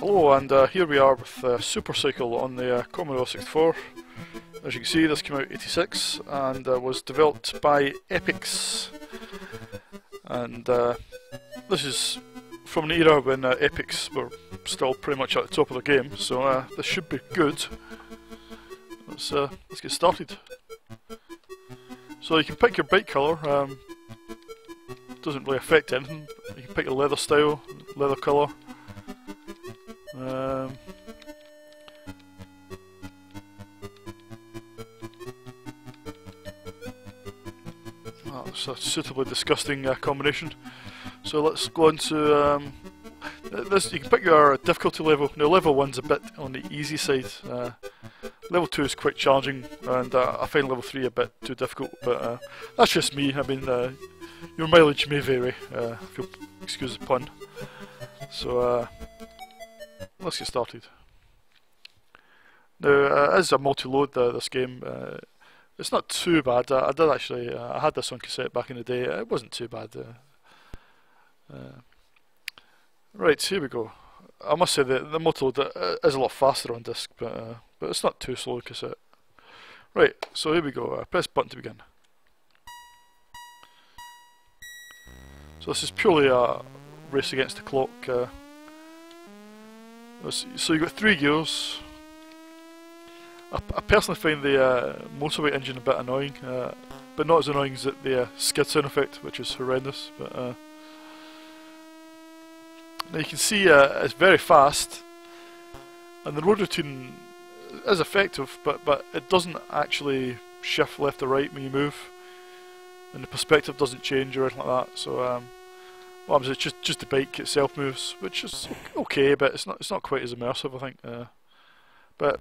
Hello, and uh, here we are with uh, Super Cycle on the uh, Commodore 64. As you can see, this came out 86 and uh, was developed by Epyx. And uh, this is from an era when uh, were still pretty much at the top of the game, so uh, this should be good. Let's, let's get started. So you can pick your bike colour, um, doesn't really affect anything. You can pick your leather style, leather colour. Um, oh, that's a suitably disgusting uh, combination. So let's go on to um, this. You can pick your difficulty level. Now level one's a bit on the easy side. Uh, level two is quite challenging, and uh, I find level three a bit too difficult. But uh, that's just me. I mean, uh, your mileage may vary. Uh, if you'll excuse the pun. So let's get started. Now, uh, as a multi-load, uh, this game, uh, it's not too bad. I, I did actually, uh, I had this on cassette back in the day. It wasn't too bad. Uh, uh, right, here we go. I must say that the multi-load is a lot faster on disc, but but it's not too slow cassette. Right, so here we go. press button to begin. So this is purely a race against the clock. So you've got three gears. I, I personally find the uh, motorway engine a bit annoying, uh, but not as annoying as the uh, skid sound effect, which is horrendous. But uh, now you can see uh, it's very fast, and the road routine is effective, but but it doesn't actually shift left or right when you move, and the perspective doesn't change or anything like that. So. Um, well, just just the bike itself moves, which is okay, but it's not it's not quite as immersive, I think. Uh, but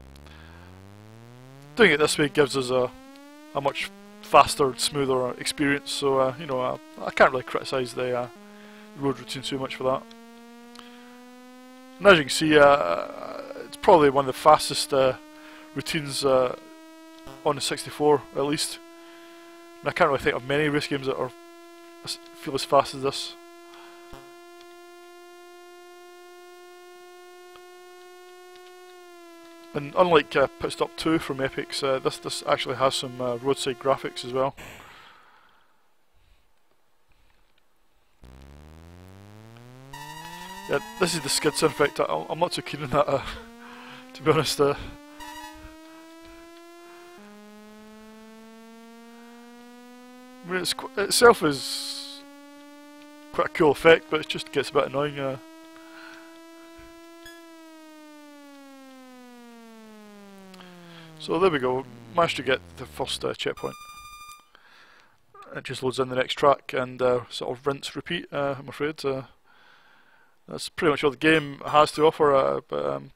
doing it this way gives us a a much faster, smoother experience. So uh, you know, uh, I can't really criticise the uh, road routine too much for that. And as you can see, uh, it's probably one of the fastest uh, routines on the 64, at least. And I can't really think of many race games that are feel as fast as this. And unlike uh, Pit Stop 2 from Epyx, uh, this this actually has some uh, roadside graphics as well. Yeah, this is the skid sound effect. I, am not too keen on that, uh, to be honest. Uh. I mean, itself is quite a cool effect, but it just gets a bit annoying. So there we go, managed to get the first uh, checkpoint. It just loads in the next track and uh, sort of rinse repeat, uh, I'm afraid. Uh, that's pretty much all the game has to offer, uh, but um,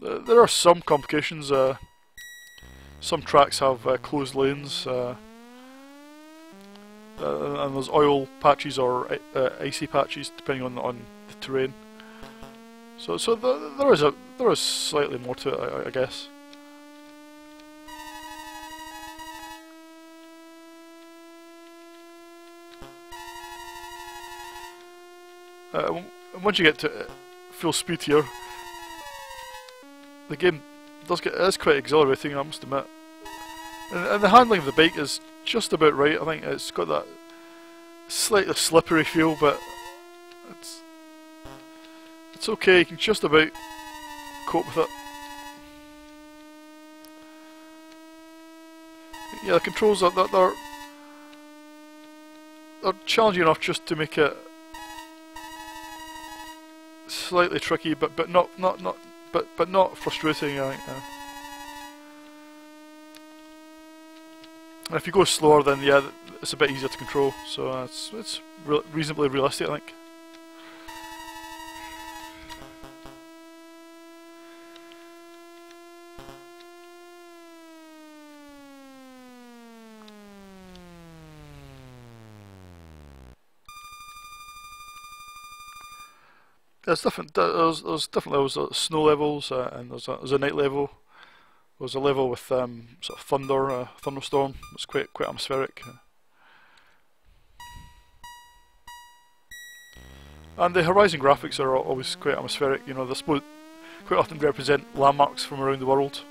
there are some complications. Uh, some tracks have closed lanes, and there's oil patches or icy patches depending on on the terrain. So so there is a there is slightly more to it, I, I guess. Uh, once you get to uh, full speed here, the game does get is quite exhilarating, I must admit. And, and, the handling of the bike is just about right. I think it's got that slightly slippery feel, but it's it's okay. You can just about cope with it. Yeah, the controls are they're, they're challenging enough just to make it slightly tricky, but but not not not but but not frustrating. I think. And if you go slower, then yeah, it's a bit easier to control. So uh, it's it's re reasonably realistic, I think. There's different. There's, there's different levels. There's snow levels, uh, and there's a, there's a night level. There's a level with um, sort of thunder, uh, thunderstorm. It's quite quite atmospheric. And the horizon graphics are always quite atmospheric, you know, they're supposed quite often represent landmarks from around the world.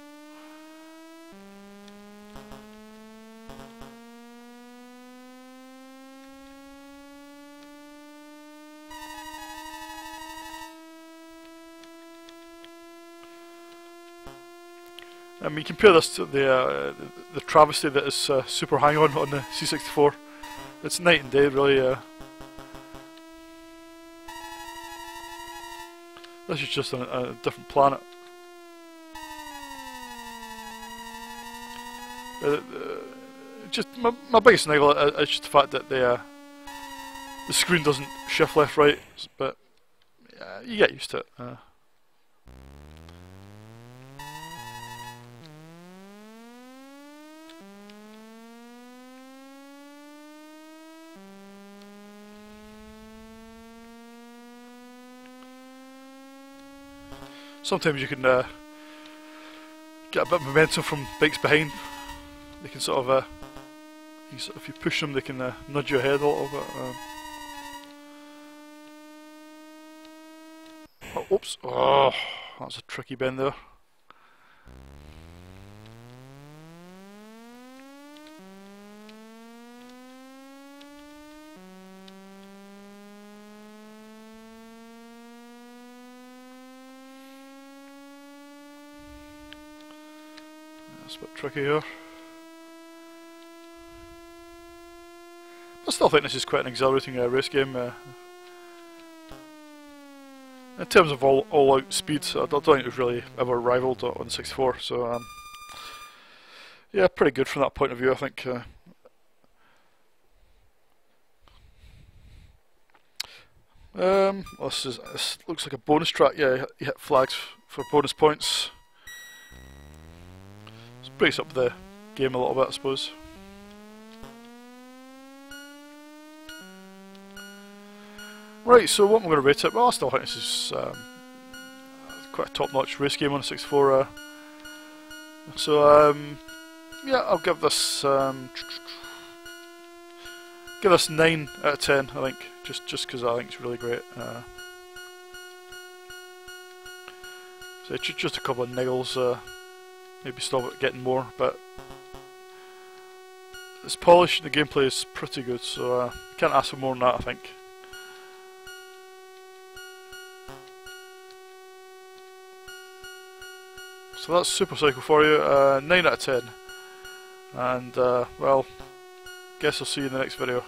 I mean, compare this to the uh, the, travesty that is uh, Super Hang-On on the C64. It's night and day, really. Uh, this is just a, a different planet. Uh, uh, just my, my biggest niggle is just the fact that the uh, the screen doesn't shift left right, but you get used to it. Sometimes you can uh, get a bit of momentum from bikes behind. They can sort of, uh, you sort of if you push them, they can uh, nudge your head a little bit. Um. Oh, oops! Oh, that's a tricky bend there. It's a bit tricky here. I still think this is quite an exhilarating uh, race game. Uh, in terms of all, all out speed, I don't think it was really ever rivaled on 64, so um, yeah, pretty good from that point of view, I think. Uh, um, this, is, this looks like a bonus track, yeah, you hit flags for bonus points breaks up the game a little bit, I suppose. Right, so what am I going to rate it? Well, I still think this is um, quite a top-notch race game on a 64. Uh, so, um, yeah, I'll give this um, give this nine out of ten. I think just just because I think it's really great. Uh, so just a couple of niggles. Uh, maybe stop getting more, but it's polished and the gameplay is pretty good, so uh, can't ask for more than that, I think. So that's Super Cycle for you, uh, 9 out of 10. And, uh, well, guess I'll see you in the next video.